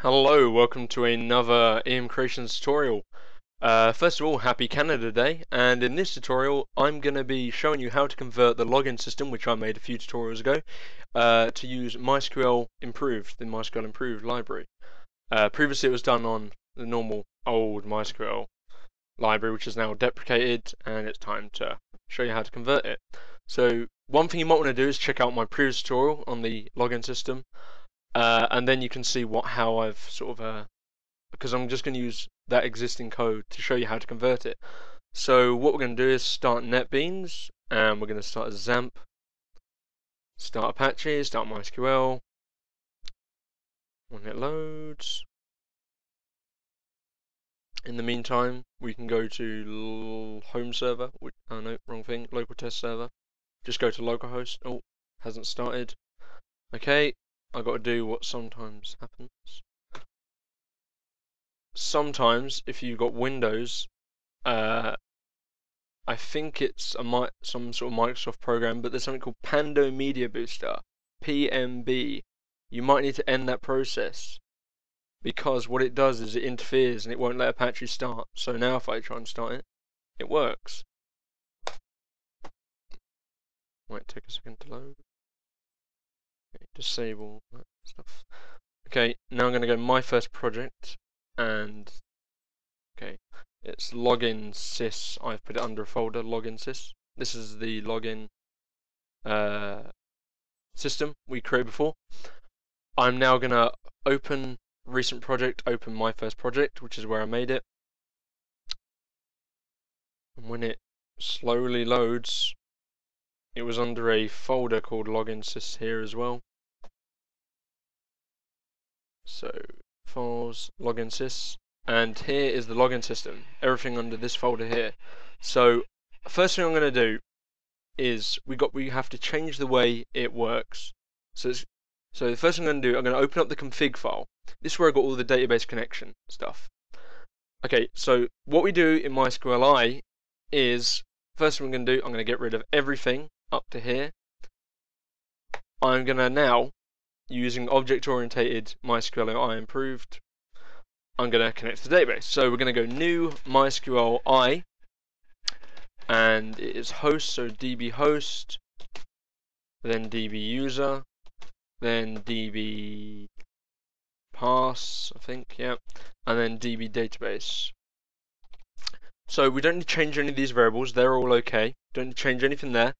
Hello, welcome to another EM Creations tutorial. Uh, first of all, happy Canada Day, and in this tutorial I'm going to be showing you how to convert the login system, which I made a few tutorials ago, uh, to use MySQL Improved, the MySQL Improved library. Uh, previously it was done on the normal old MySQL library, which is now deprecated, and it's time to show you how to convert it. So one thing you might want to do is check out my previous tutorial on the login system. Uh, and then you can see what how I've sort of uh, because I'm just going to use that existing code to show you how to convert it. So what we're going to do is start NetBeans and we're going to start XAMPP, start Apache, start MySQL. When it loads. In the meantime, we can go to home server. which, Oh no, wrong thing. Local test server. Just go to localhost. Oh, hasn't started. Okay, I got to do what sometimes happens. Sometimes, if you've got Windows, uh, I think it's a some sort of Microsoft program, but there's something called Pando Media Booster, PMB. You might need to end that process because what it does is it interferes and it won't let Apache start. So now if I try and start it, it works. Might take a second to load disable stuff. Okay, now I'm going to go my first project and okay, it's login sys. I've put it under a folder login sys. This is the login uh, system we created before. I'm now going to open recent project, open my first project, which is where I made it. And when it slowly loads, it was under a folder called login sys here as well. So files, login sys, and here is the login system. Everything under this folder here. So first thing I'm going to do is we got we have to change the way it works. So so the first thing I'm going to do, I'm going to open up the config file. This is where I got all the database connection stuff. Okay, so what we do in MySQLi is first thing I'm going to do, I'm going to get rid of everything up to here. I'm going to now using object-oriented MySQLi improved, I'm going to connect to the database. So we're going to go new MySQLi, and it is host, so db host, then db user, then db pass, I think, yeah, and then db database. So we don't need to change any of these variables, they're all okay. Don't change anything there.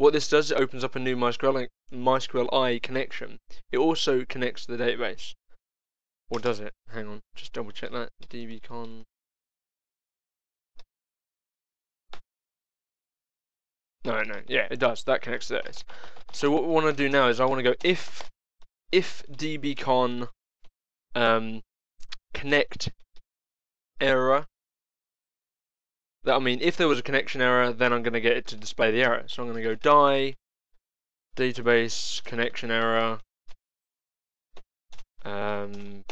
What this does, it opens up a new MySQL, MySQLi connection. It also connects to the database. Or does it? Hang on, just double check that. dbcon. No, no, yeah, it does. That connects to this. So what we want to do now is I want to go if if dbcon um, connect error that I mean, if there was a connection error, then I'm going to get it to display the error. So I'm going to go die, database connection error. Um,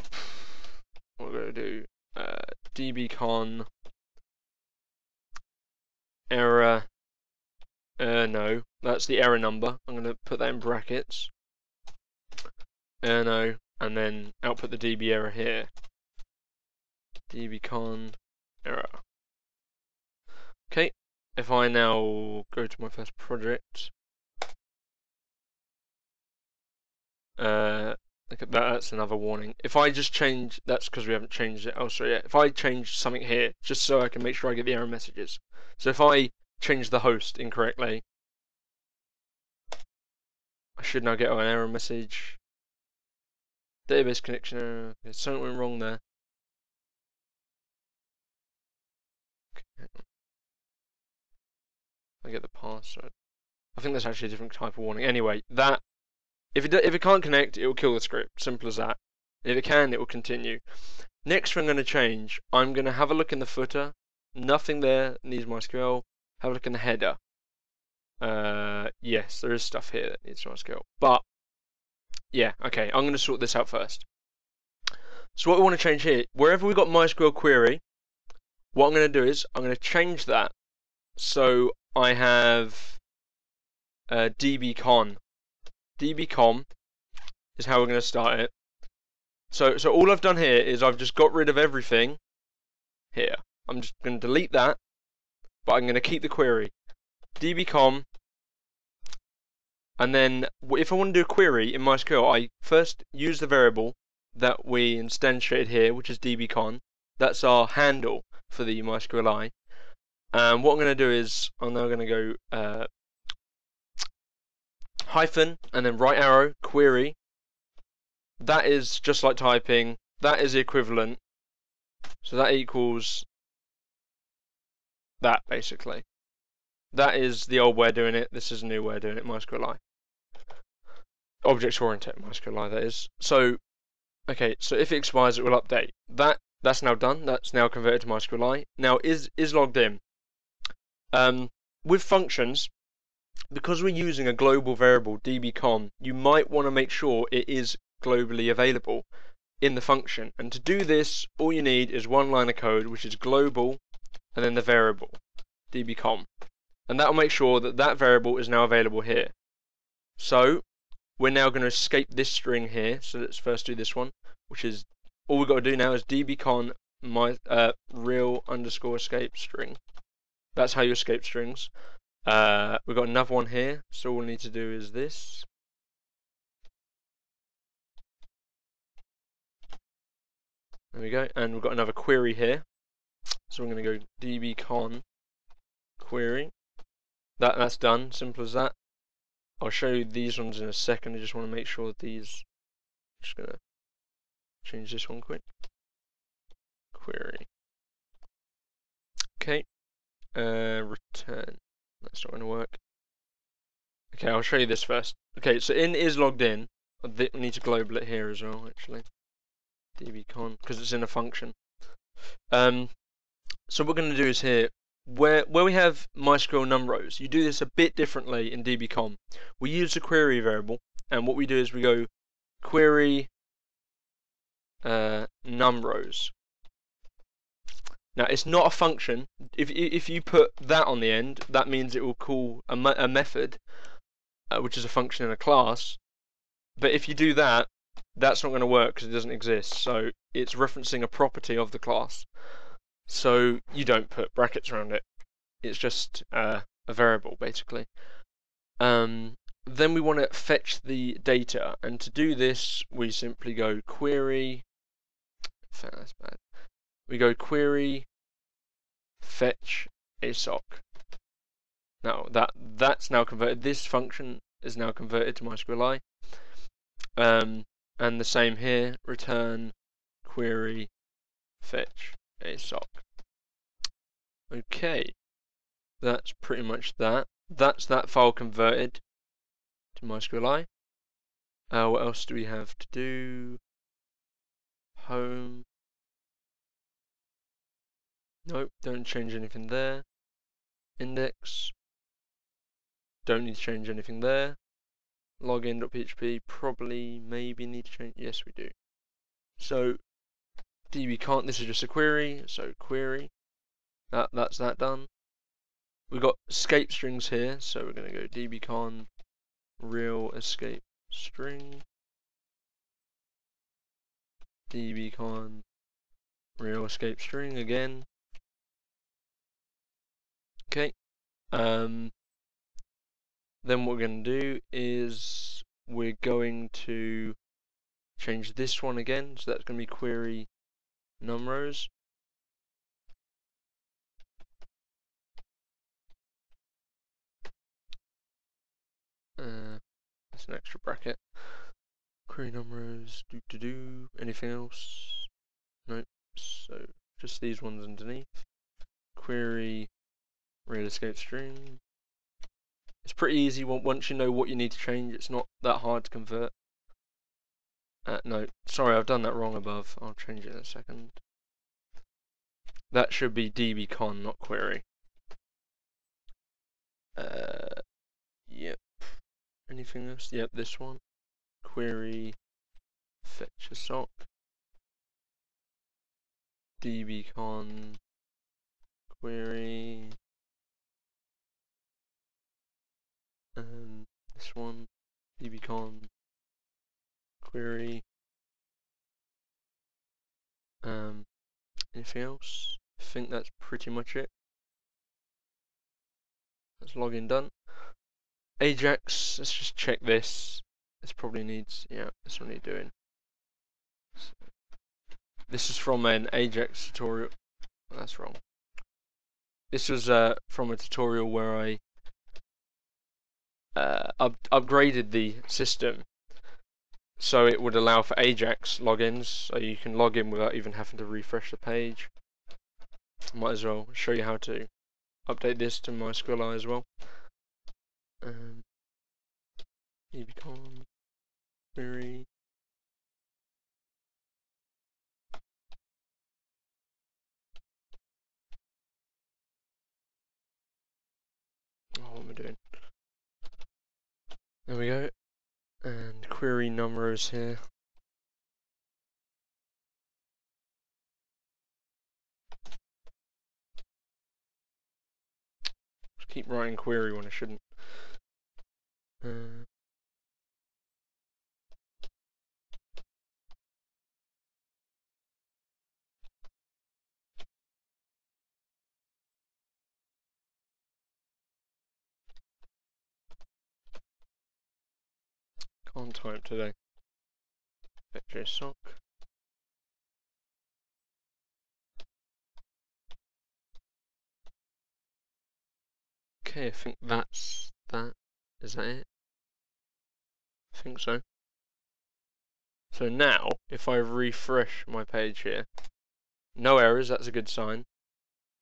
what we're going to do, uh, dbcon error. Uh, no, that's the error number. I'm going to put that in brackets. Uh, no, and then output the db error here. dbcon error. Okay, if I now go to my first project, uh, look at that, that's another warning. If I just change, that's because we haven't changed it elsewhere yet. If I change something here, just so I can make sure I get the error messages. So if I change the host incorrectly, I should now get an error message. Database connection error. something went wrong there. I get the password. I think that's actually a different type of warning. Anyway, that if it if it can't connect, it will kill the script. Simple as that. If it can, it will continue. Next, I'm going to change. I'm going to have a look in the footer. Nothing there needs MySQL. Have a look in the header. Uh, yes, there is stuff here that needs MySQL. But yeah, okay. I'm going to sort this out first. So what we want to change here, wherever we got MySQL query, what I'm going to do is I'm going to change that so I have uh, dbcon. dbcon is how we're going to start it. So so all I've done here is I've just got rid of everything here. I'm just going to delete that, but I'm going to keep the query. dbcon, and then if I want to do a query in MySQL, I first use the variable that we instantiated here, which is dbcon. That's our handle for the MySQLi. And what I'm going to do is I'm now going to go uh, hyphen and then right arrow query. That is just like typing. That is the equivalent. So that equals that basically. That is the old way of doing it. This is a new way of doing it. MySQLi. Objects oriented MySQLi. That is. So, okay. So if it expires, it will update. That that's now done. That's now converted to MySQLi. Now is is logged in. Um, with functions, because we're using a global variable dbcon, you might want to make sure it is globally available in the function. And to do this, all you need is one line of code, which is global, and then the variable dbcon, and that will make sure that that variable is now available here. So we're now going to escape this string here. So let's first do this one, which is all we've got to do now is dbcon my uh, real underscore escape string. That's how you escape strings. Uh, we've got another one here, so all we need to do is this. There we go, and we've got another query here. So we're going to go dbcon query. That That's done, simple as that. I'll show you these ones in a second, I just want to make sure that these... I'm just going to change this one quick. Query. Okay, uh, return. That's not going to work. Okay, I'll show you this first. Okay, so in is logged in. I need to global it here as well, actually. dbcon, because it's in a function. Um, so what we're going to do is here, where where we have MySQL num rows, you do this a bit differently in dbcon. We use the query variable, and what we do is we go query uh, num rows. Now it's not a function. If if you put that on the end, that means it will call a, a method, uh, which is a function in a class. But if you do that, that's not going to work because it doesn't exist. So it's referencing a property of the class. So you don't put brackets around it. It's just uh, a variable basically. Um, then we want to fetch the data, and to do this, we simply go query. That's bad we go query fetch assoc. Now that that's now converted. This function is now converted to MySQLi. Um, and the same here. Return query fetch assoc. Okay, that's pretty much that. That's that file converted to MySQLi. Uh, what else do we have to do? Home. Nope, don't change anything there. Index. Don't need to change anything there. Login.php, probably, maybe need to change. Yes, we do. So, dbcon, this is just a query, so query. That, that's that done. We've got escape strings here, so we're going to go dbcon real escape string. dbcon real escape string again. Okay. Um, then what we're going to do is we're going to change this one again. So that's going to be query numRows. Uh, that's an extra bracket. Query num rows, do to do. Anything else? Nope. So just these ones underneath. Query Real escape stream. It's pretty easy once you know what you need to change. It's not that hard to convert. Uh, no, sorry, I've done that wrong above. I'll change it in a second. That should be dbcon, not query. Uh, yep. Anything else? Yep, this one. Query fetch assoc. dbcon query um, this one, dbcon query Um, anything else? I think that's pretty much it. That's login done. Ajax, let's just check this. This probably needs, yeah, this will need doing. This is from an Ajax tutorial. That's wrong. This was uh, from a tutorial where I uh, up upgraded the system so it would allow for Ajax logins, so you can log in without even having to refresh the page. Might as well show you how to update this to MySQLi as well. Um, dbcon query Oh, what am I doing? There we go. And query num rows here. Just keep writing query when I shouldn't. Uh, Can't type today. Vector sock. Okay, I think that's that. Is that it? I think so. So now, if I refresh my page here, no errors, that's a good sign.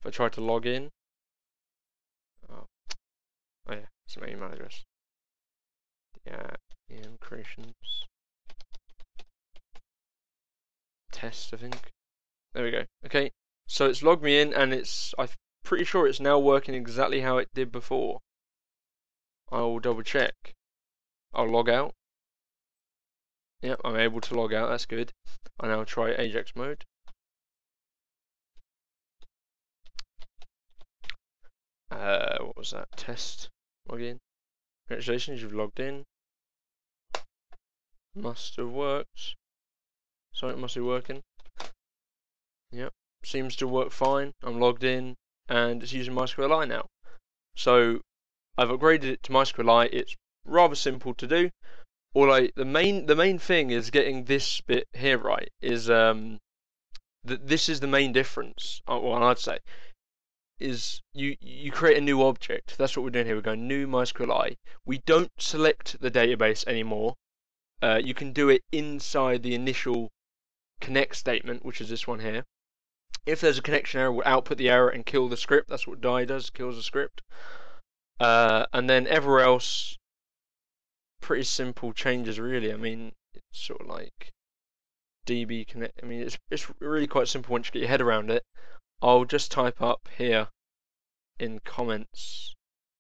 If I try to log in, oh, oh yeah, it's my email address. Yeah, and creations. Test, I think. There we go. Okay, so it's logged me in, and it's I'm pretty sure it's now working exactly how it did before. I will double check. I'll log out. Yep, I'm able to log out, that's good. I now try Ajax mode. Uh, what was that? Test, login. Congratulations, you've logged in. Must have worked. Something must be working. Yep, seems to work fine. I'm logged in and it's using MySQLi now. So I've upgraded it to MySQLi. It's rather simple to do. All I the main the main thing is getting this bit here right. Is um that this is the main difference. Uh, well, I'd say is you you create a new object. That's what we're doing here. We're going new MySQLi. We don't select the database anymore uh, you can do it inside the initial connect statement, which is this one here. If there's a connection error, we'll output the error and kill the script. That's what die does, kills the script. Uh, and then everywhere else, pretty simple changes really. I mean, it's sort of like DB connect. I mean, it's it's really quite simple once you get your head around it. I'll just type up here in comments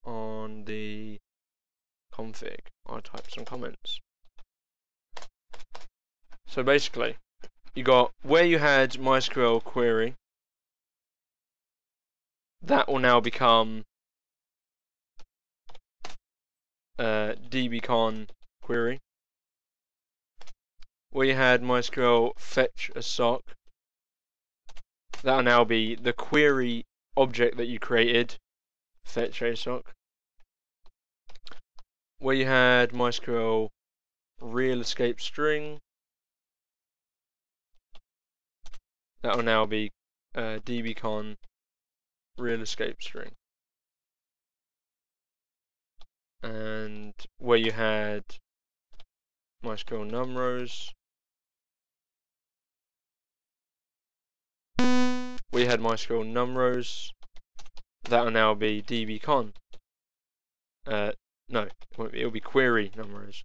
on the config. I'll type some comments. So basically, you got where you had MySQL query, that will now become uh, dbcon query. Where you had MySQL fetch assoc, that will now be the query object that you created, fetch assoc. Where you had MySQL real escape string, that will now be uh, dbcon real escape string. And where you had MySQL num rows, you had MySQL num rows, that will now be dbcon. Uh, no, it won't be, it'll be query num rows.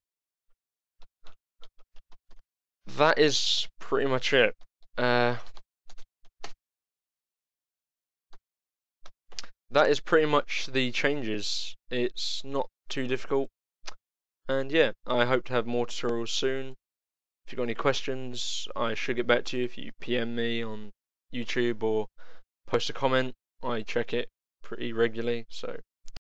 That is pretty much it. Uh, that is pretty much the changes. It's not too difficult. And yeah, I hope to have more tutorials soon. If you've got any questions, I should get back to you if you PM me on YouTube or post a comment. I check it pretty regularly, so